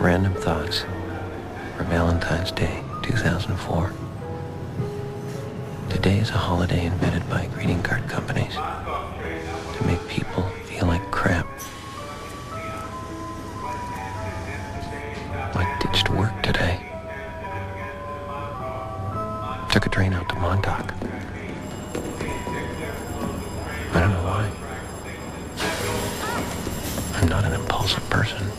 Random thoughts for Valentine's Day 2004. Today is a holiday invented by greeting card companies to make people feel like crap. I ditched work today. Took a train out to Montauk. I don't know why. I'm not an impulsive person.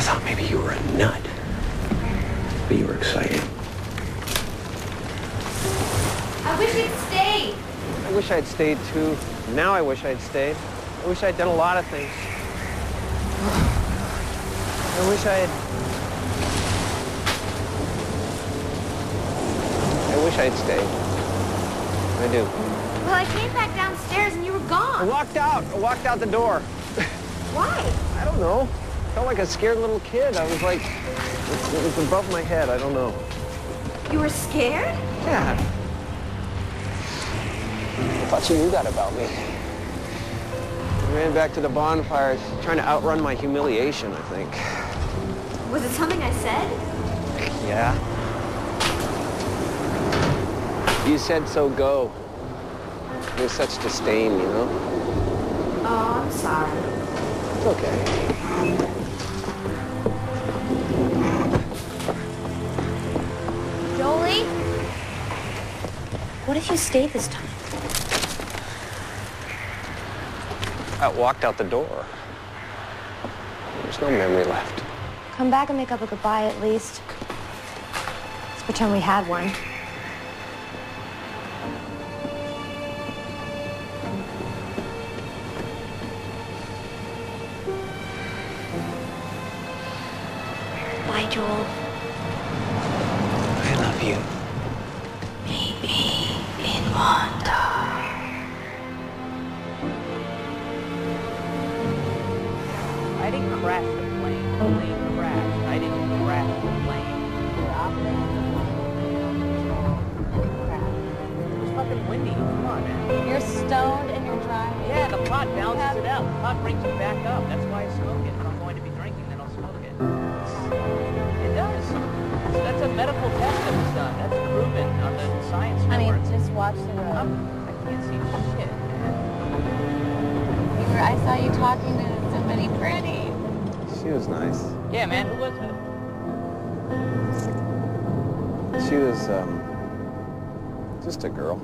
I thought maybe you were a nut. But you were excited. I wish you'd stayed. I wish I'd stayed too. Now I wish I'd stayed. I wish I'd done a lot of things. I wish I had. I wish I'd stayed. I do. Well, I came back downstairs and you were gone. I gone. walked out. I walked out the door. Why? I don't know. I felt like a scared little kid. I was like, it was above my head. I don't know. You were scared? Yeah. I thought you knew that about me. I ran back to the bonfire, trying to outrun my humiliation, I think. Was it something I said? Yeah. You said so go. With such disdain, you know? Oh, I'm sorry. It's okay. Um, What if you stayed this time? I walked out the door. There's no memory left. Come back and make up a goodbye at least. Let's pretend we had one. Bye, Joel. I love you. Crash the plane. The plane crashed. I didn't crash the plane. We're operating the plane. Crashed. It was fucking windy. Come on, man. You're stoned and you're driving. Yeah, the pot balances it out. The pot brings it back up. That's why I smoke it. If I'm going to be drinking, then I'll smoke it. It does. That's a medical test that was done. That's proven on the science I mean, just watch the road. I'm, I can't see shit. You I saw you talking to somebody pretty. She was nice. Yeah, man. Who was it? She was, um, just a girl.